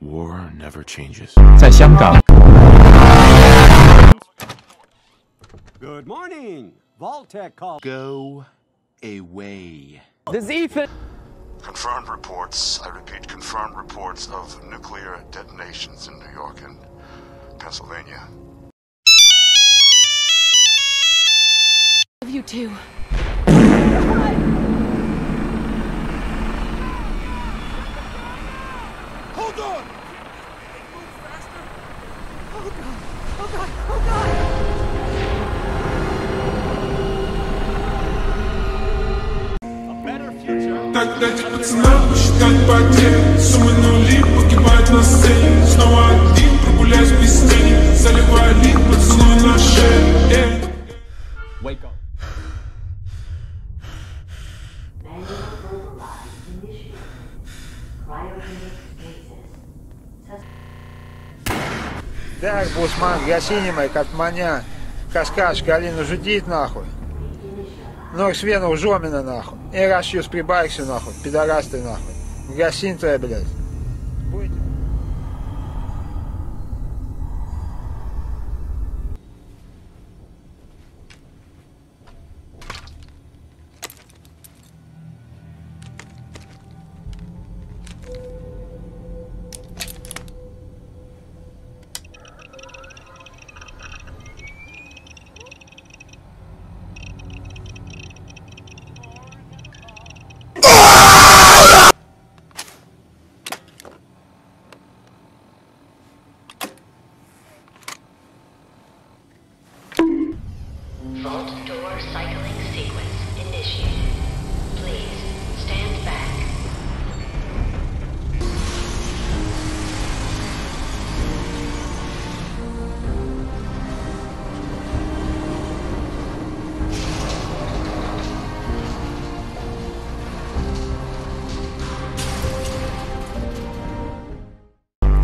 War never changes. 在香港。Good morning, Vault-Tec call. Go away. This Ethan. Confirmed reports, I repeat, confirmed reports of nuclear detonations in New York and Pennsylvania. Love you too. Hold on. Так дайте пацанам посчитать потери Суммы нули погибают на сцене Снова один прогуляюсь без тени Заливаю лик, поцелуй на шее Эй. Wake up. Manual verbalized initiated. Cryogenic Так, Бусман, гаси мой, Катманя, Каскаш, Галину жудит нахуй. Ног свену жомина нахуй. И расчус прибайкся нахуй, пидорас ты нахуй. Гасин твоя, блядь. Будете?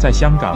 在香港，